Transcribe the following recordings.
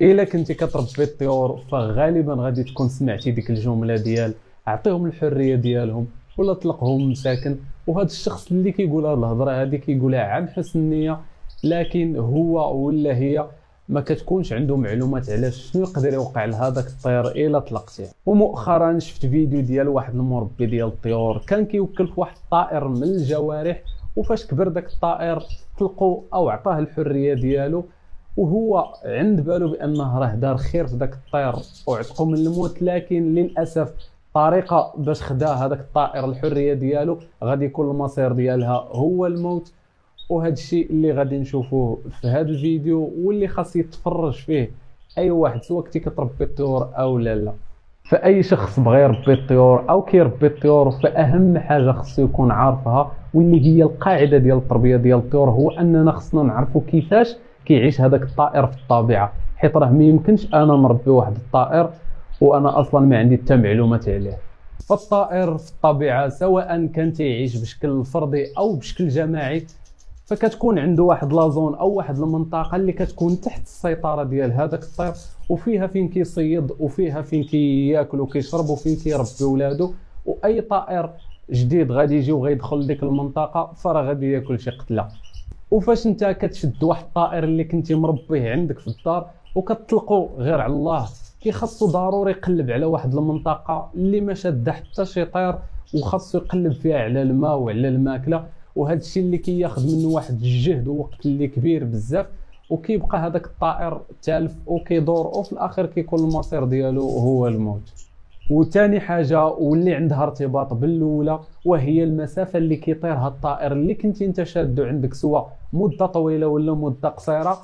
إلا كنتي كتربي الطيور فغالبا غادي تكون سمعتي ديك الجملة ديال اعطيهم الحرية ديالهم ولا طلقهم مساكن. وهذا الشخص اللي كيقول هذه الهضرة هذه كيقولها عن حسن النية لكن هو ولا هي ما كتكونش عنده معلومات على شنو يقدر يوقع لهذاك الطير إلا طلقتيه. ومؤخرا شفت فيديو ديال واحد المربي ديال الطيور كان كيوكل في واحد الطائر من الجوارح وفاش كبر داك الطائر طلقو أو عطاه الحرية ديالو وهو عند بالو بأنه راه دار خير في داك الطير وعتقو من الموت لكن للأسف طريقة باش خدا هذاك الطائر الحرية ديالو غادي يكون المصير ديالها هو الموت. وهذا الشيء اللي غادي نشوفوه في هذا الفيديو واللي خاص يتفرج فيه أي واحد سواء كنتي كتربي الطيور أو لا لا. فأي شخص بغى يربي الطيور أو كيربي الطيور فأهم حاجة خصو يكون عارفها واللي هي القاعدة ديال التربية ديال الطيور هو أننا خصنا نعرفوا كيفاش كيعيش هذاك الطائر في الطبيعة. حيت راه ما يمكنش أنا نربي واحد الطائر وأنا أصلا ما عندي حتى معلومات عليه. فالطائر في الطبيعة سواء كان تيعيش بشكل فردي أو بشكل جماعي فكتكون عنده واحد لازون أو واحد المنطقة اللي كتكون تحت السيطرة ديال هذاك الطير وفيها فين كيصيد وفيها فين كياكل وكيشرب وفين كيربي ولادو وأي طائر جديد غادي يجي وغيدخل لديك المنطقة فراه غادي ياكل شي قتلة. وفاش انت كتشد واحد الطائر اللي كنتي مربيه عندك في الدار وكتطلقو غير على الله كيخصو ضروري يقلب على واحد المنطقة اللي ما شادة حتى شي طير وخاصو يقلب فيها على الماء وعلى الماكلة. وهذا الشيء اللي كياخذ منه واحد الجهد ووقت اللي كبير بزاف وكيبقى هذاك الطائر تالف وكيدور وفي الآخر كيكون المصير ديالو هو الموت. وثاني حاجة واللي عندها ارتباط بالأولى وهي المسافة اللي كيطيرها الطائر اللي كنتي أنت شادو عندك سواء مدة طويلة ولا مدة قصيرة.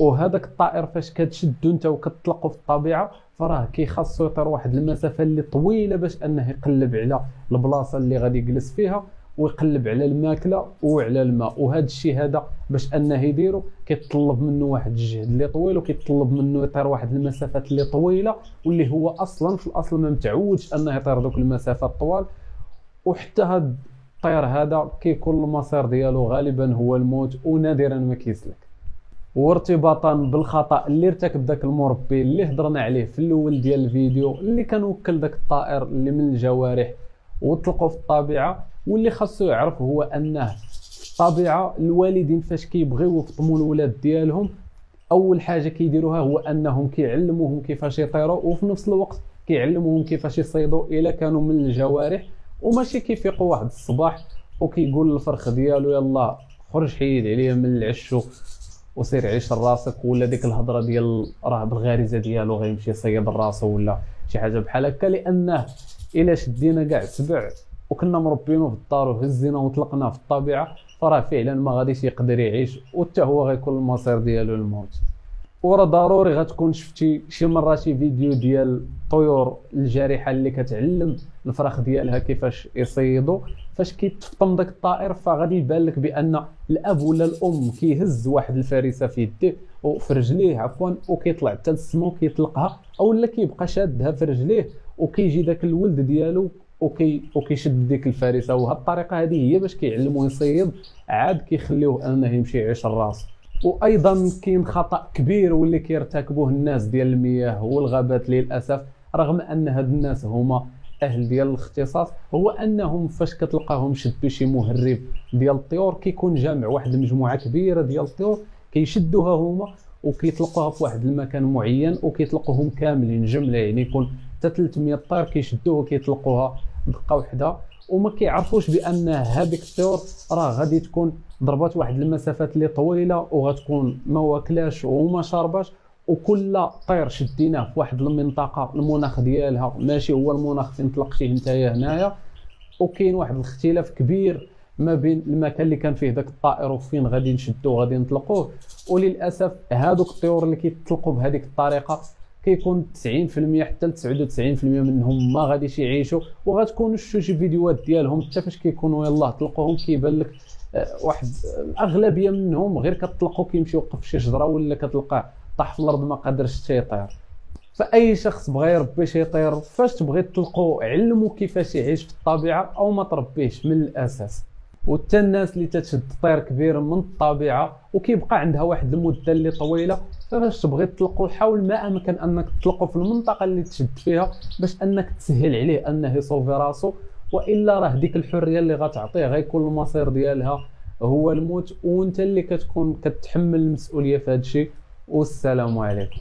وهذاك الطائر فاش كتشدو أنت وكتطلقو في الطبيعة فراه كيخاصو يطير واحد المسافة اللي طويلة باش أنه يقلب على البلاصة اللي غادي يجلس فيها. ويقلب على الماكلة وعلى الماء. وهذا الشيء هذا باش أنه يديرو كيتطلب منه واحد الجهد اللي طويل وكيتطلب منه يطير واحد المسافات اللي طويلة واللي هو أصلا في الأصل ما متعودش أنه يطير دوك المسافات الطوال وحتى هذا الطير هذا كيكون المسار ديالو غالبا هو الموت ونادرا ما كيسلك. وارتباطا بالخطأ اللي ارتكب ذاك المربي اللي هضرنا عليه في الأول ديال الفيديو اللي كان وكل ذاك الطائر اللي من الجوارح وطلقوا في الطبيعه واللي خاصو يعرف هو انه الطبيعه الوالدين فاش كيبغيو يفطموا الولاد ديالهم أول حاجة كيديروها هو أنهم كيعلموهم كيفاش يطيروا وفي نفس الوقت كيعلموهم كيفاش يصيدوا إلا كانوا من الجوارح وماشي كيفيقوا واحد الصباح وكيقول الفرخ ديالو يلا خرج حيد عليا من العش وسير عيش راسك. ولا ديك الهضرة ديال راه بالغريزة ديالو غيمشي يصيد راسو ولا شي حاجة بحال هكا لأنه إلا شدينا كاع سبع وكنا مربينه في الدار وهزينا وطلقناه في الطبيعة فراه فعلا ما غاديش يقدر يعيش وحتى هو غيكون المصير ديالو الموت وراه ضروري غتكون شفتي شي مرة شي فيديو ديال الطيور الجارحه اللي كتعلم الفراخ ديالها كيفاش يصيدوا فاش كيتفطم داك الطائر فغادي يبان لك بأن الأب ولا الأم كيهز واحد الفريسة في يديه وفي رجليه عفوا وكيطلع حتى للسما وكيطلقها أو لا كيبقى شادها في رجليه وكيجي داك الولد ديالو وكي وكيشد ديك الفريسة وهاد الطريقة هذه هي باش كيعلموه يصيد عاد كيخليوه أنه يمشي يعيش الراس. وأيضا كاين خطأ كبير واللي كيرتكبوه الناس ديال المياه والغابات للأسف رغم أن هاد الناس هما أهل ديال الاختصاص هو أنهم فاش كتلقاهم شدوا شي مهرب ديال الطيور كيكون جامع واحد المجموعة كبيرة ديال الطيور كيشدوها هما وكيطلقوها في واحد المكان معين وكيطلقوهم كاملين جملة يعني يكون حتى 300 طير كيشدوه وكيطلقوها دقه واحدة وما كيعرفوش بأن هذيك الطيور راه غادي تكون ضربات واحد المسافات اللي طويلة وغتكون ما واكلاش وما شارباش وكل طير شديناه في واحد المنطقة المناخ ديالها ماشي هو المناخ فين طلقتيه نتايا هنايا. وكاين واحد الاختلاف كبير ما بين المكان اللي كان فيه ذاك الطائر وفين غادي نشدوه غادي نطلقوه. وللأسف هادوك الطيور اللي كيطلقوا بهذيك الطريقة كيكون 90% حتى ل 99% منهم ما غاديش يعيشوا شفتوا شي فيديوهات ديالهم حتى فاش كيكونوا يلاه طلقوهم كيبان لك آه، واحد الاغلبيه منهم غير كتطلقوا كيمشي يوقف في شي شجرة ولا كتلقاه طاح في الأرض ما قادرش حتى يطير. فأي شخص بغى يربي شي طير فاش تبغي تطلقو علمو كيفاش يعيش في الطبيعة أو ما تربيهش من الأساس. وحتى الناس اللي تتشد طير كبير من الطبيعة وكيبقى عندها واحد المدة اللي طويلة. فاش تبغي تطلقوا حاول ما أمكن أنك تطلقوا في المنطقة اللي تشد فيها باش أنك تسهل عليه أنه يصوفي راسو. وإلا راه ديك الحرية اللي غتعطيه غيكون المصير ديالها هو الموت. وأنت اللي كتكون كتحمل المسؤولية في هذا الشيء والسلام عليكم.